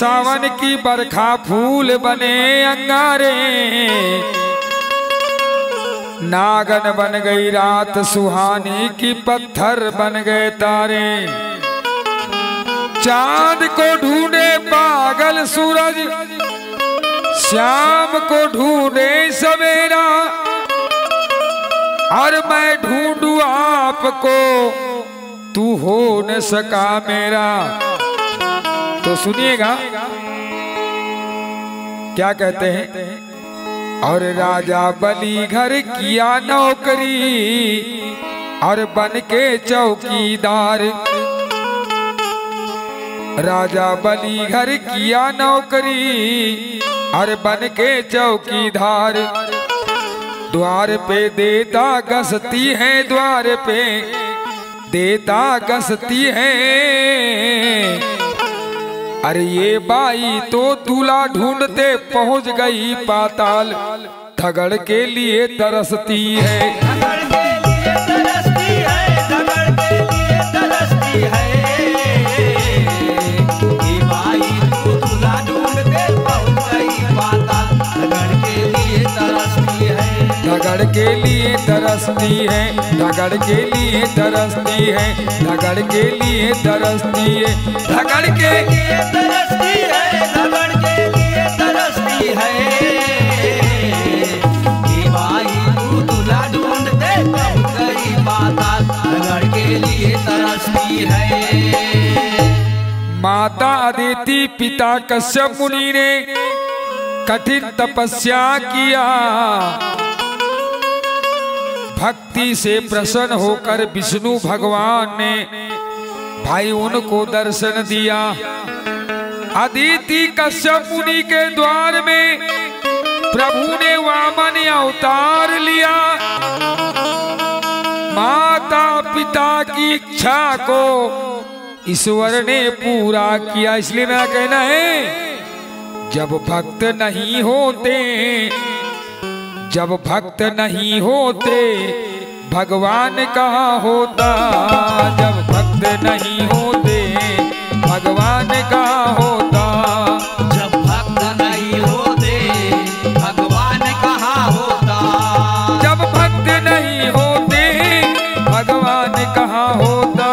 सावन की बरखा फूल बने अंगारे। नागन बन गई रात, सुहानी की पत्थर बन गए तारे। चाँद को ढूंढे पागल सूरज, श्याम को ढूंढे सवेरा। और मैं ढूंढू आपको, तू हो न सका मेरा। तो सुनिएगा, क्या कहते हैं? और राजा बली घर किया नौकरी और बन के चौकीदार। राजा बली घर किया नौकरी और बन के चौकीदार। द्वार पे देता गसती है, द्वार पे देता गसती है। अरे ये बाई तो दूल्हा ढूंढते पहुँच गई पाताल। ठगड़ के लिए तरसती है। है के लिए तरसती है ठगड़ के लिए तरसती है। ठगड़ के लिए तरसती है ठगड़ के लिए तरसती है। झगड़ के लिए तरसती है। माता अदिति पिता कश्यप मुनि ने कठिन तपस्या किया। भक्ति से प्रसन्न होकर विष्णु भगवान ने भाई उनको दर्शन दिया। अदिति कश्यप मुनि के द्वार में प्रभु ने वामन अवतार लिया। माता पिता की इच्छा को ईश्वर ने पूरा किया, इसलिए मेरा कहना है, जब भक्त नहीं होते जब भक्त नहीं होते भगवान कहाँ होता? जब भक्त नहीं होते भगवान कहाँ होता? जब भक्त नहीं होते भगवान कहाँ होता? जब भक्त नहीं होते भगवान कहाँ होता?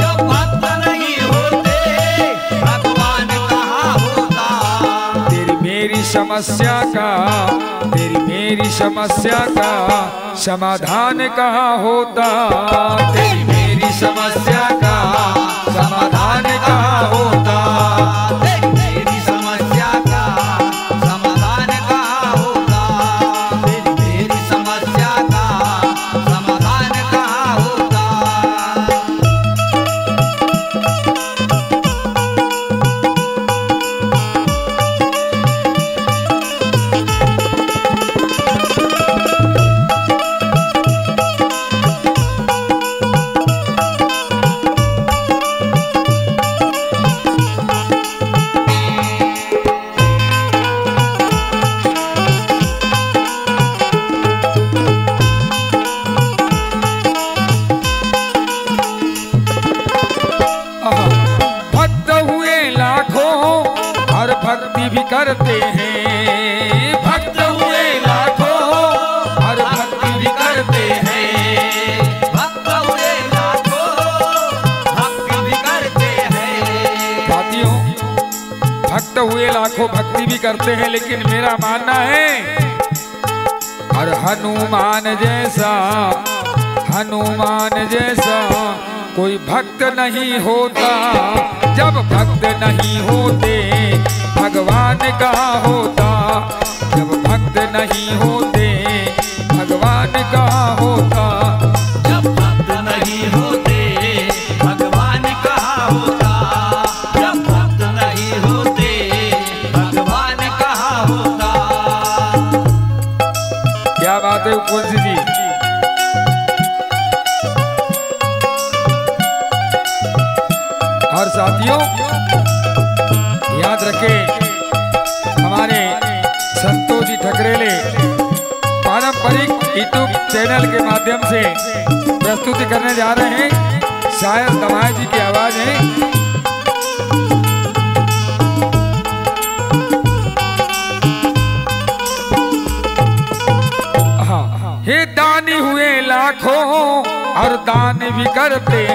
जब भक्त नहीं होते भगवान कहाँ होता? तेरी मेरी समस्या का मेरी समस्या का समाधान कहाँ होता? तेरी मेरी समस्या का समाधान कहाँ होता? लाखों भक्ति भी करते हैं, लेकिन मेरा मानना है और हनुमान जैसा हनुमान जैसा कोई भक्त नहीं होता। जब भक्त नहीं होते, भगवान कहाँ होता? जब भक्त नहीं होते, भगवान कहाँ होता? करेले पारंपरिक यूट्यूब चैनल के माध्यम से प्रस्तुति करने जा रहे हैं। शायद दमाय जी की आवाज़ है। हाँ, हाँ। हे दानी हुए लाखों और दान भी करते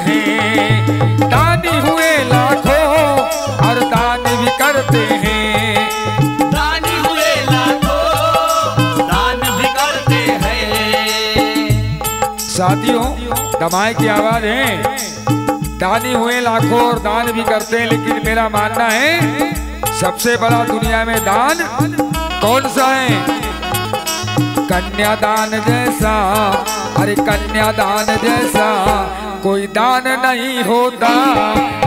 दमाए की आवाज़ है। दानी हुए लाखों और दान भी करते हैं, लेकिन मेरा मानना है, सबसे बड़ा दुनिया में दान कौन सा है? कन्यादान जैसा, अरे कन्यादान जैसा, कोई दान नहीं होता।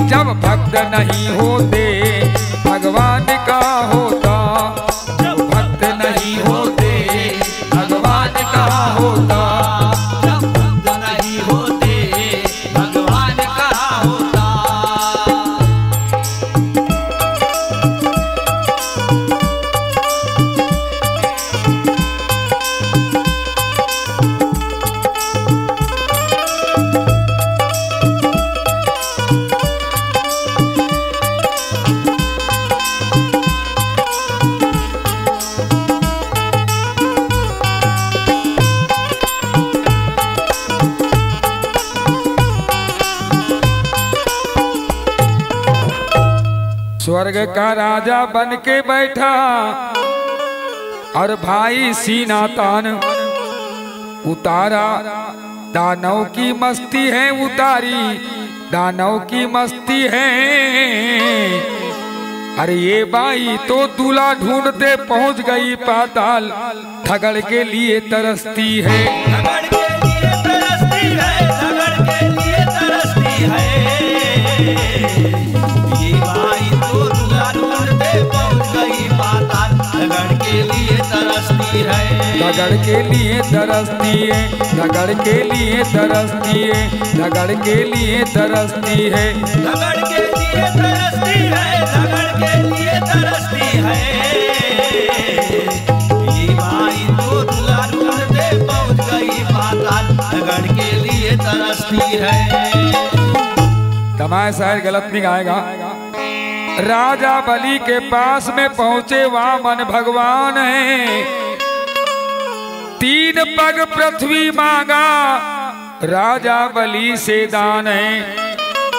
जब भक्त नहीं होते, भगवान का होता। जब भक्त नहीं होते, भगवान का होता। स्वर्ग का राजा बन के बैठा। और भाई सीना तान उतारा। दानव की मस्ती है उतारी, दानव की मस्ती है। अरे ये बाई तो दूल्हा ढूंढते पहुँच गई पाताल, ठगड़ के लिए तरसती है। तरसती है। है। रगड़ के लिए तरसती है नगर के लिए तरसती है नगर के लिए तरसती है। झगड़ के लिए तरसती है झगड़ के लिए तरसती है। तो झगड़ के लिए तरसती है। तमाय शायर गलत नहीं गाएगा। राजा बलि के पास में पहुँचे वामन भगवान है। तीन पग पृथ्वी मांगा। राजा बलि से दान है।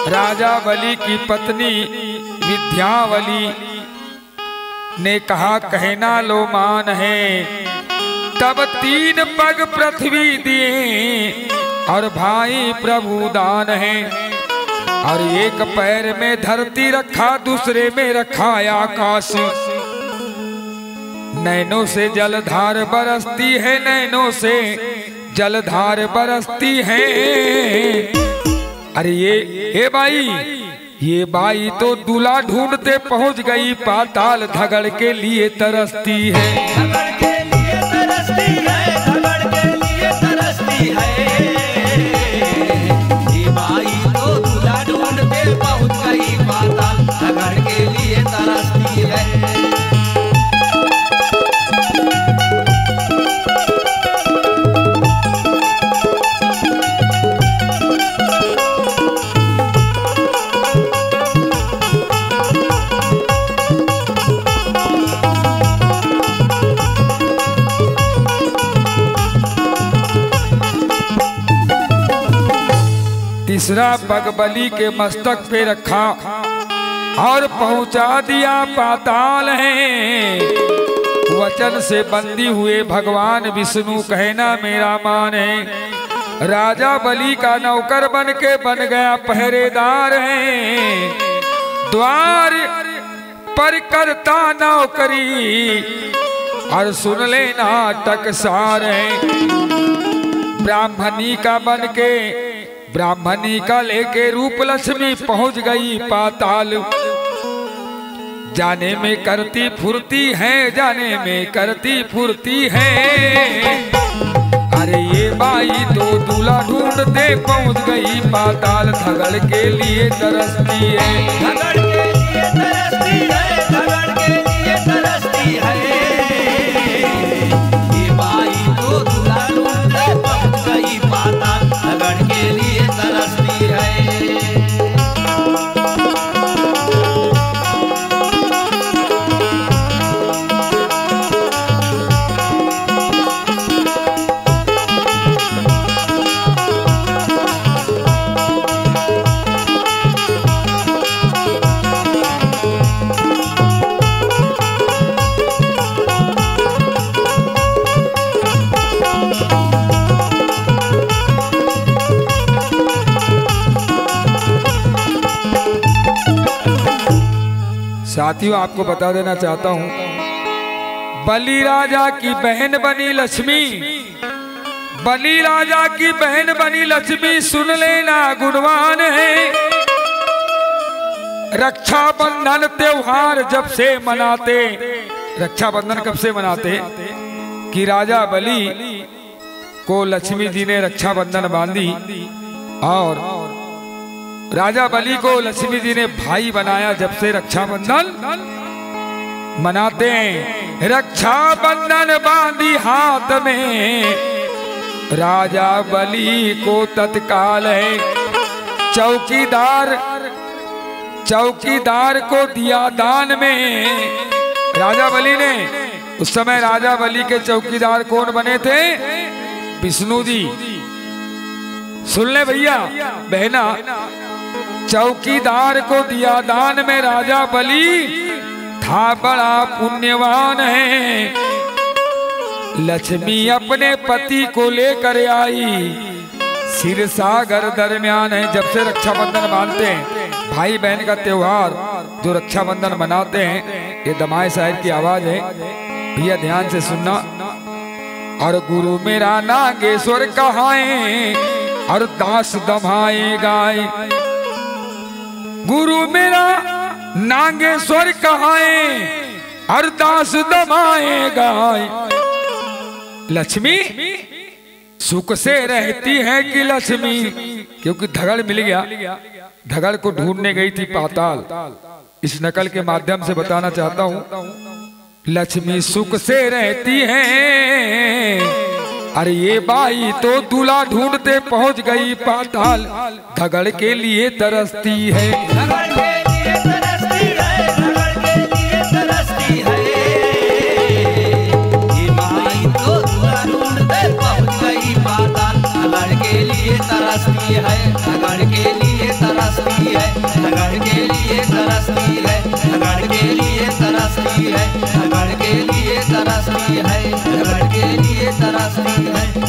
राजा बलि की पत्नी विद्यावली ने कहा, कहना लो मान है। तब तीन पग पृथ्वी दिए और भाई प्रभु दान है। और एक पैर में धरती रखा, दूसरे में रखा आकाश। नैनों से जलधार बरसती है, नैनो से जलधार बरसती है। अरे ये, हे भाई ये बाई तो दूल्हा ढूंढते पहुँच गई, पाताल धगड़ के लिए तरसती है। तीसरा पग बलि के मस्तक पे रखा और पहुँचा दिया पाताल है। वचन से बंदी हुए भगवान विष्णु कहना मेरा मान है। राजा बलि का नौकर बन के बन गया पहरेदार है। द्वार पर करता नौकरी और सुन लेना नाटक सार है। ब्राह्मणी का बन के ब्राह्मणी का लेके रूप लक्ष्मी पहुँच गई पाताल। जाने में करती फुर्ती है, जाने में करती फुर्ती है। अरे ये बाई तो दूल्हा ढूंढते पहुँच गई पाताल थगड़ के लिए तरसती है। साथियों, आपको बता देना चाहता हूँ, बली राजा की बहन बनी लक्ष्मी। बलि राजा की बहन बनी लक्ष्मी, सुन लेना गुणवान है। रक्षाबंधन त्योहार जब से मनाते, रक्षाबंधन कब से मनाते? कि राजा बलि को लक्ष्मी जी ने रक्षाबंधन बांधी, और राजा बलि को लक्ष्मी जी ने भाई बनाया जब से रक्षाबंधन मनाते हैं। रक्षाबंधन बांधी हाथ में। राजा बलि को तत्काल है। चौकीदार चौकीदार को दिया दान में। राजा बलि ने, उस समय राजा बलि के चौकीदार कौन बने थे? विष्णु जी। सुन ले भैया, बहना चौकीदार को दिया दान में राजा बलि। था बड़ा पुण्यवान है। लक्ष्मी अपने पति को लेकर आई। सिर सागर दरमियान है, जब से रक्षाबंधन मानते हैं। भाई बहन का त्योहार, जो रक्षाबंधन मनाते हैं, ये दमाए साहब की आवाज़ है। भैया, ध्यान से सुनना। और गुरु मेरा नागेश्वर कहाए और दास दमाए गाए गुरु मेरा नागेश्वर कहाए और दास दमाए गाए। लक्ष्मी, सुख से रहती है कि लक्ष्मी? क्योंकि धगड़ मिल गया। धगड़ को ढूँढने गई थी पाताल। इस नकल के माध्यम से बताना चाहता हूँ। लक्ष्मी सुख से रहती है। अरे ये बाई तो दूल्हा ढूंढते पहुँच गई पाताल। धगड़ के लिए तरसती है। झगड़ के लिए तरसती है। झगड़ के लिए तरसती है। तो झगड़ के लिए तरसती है। झगड़ के लिए तरसती है। झगड़ के लिए तरसती है। झगड़ के लिए तरसती है। झगड़ के लिए आती है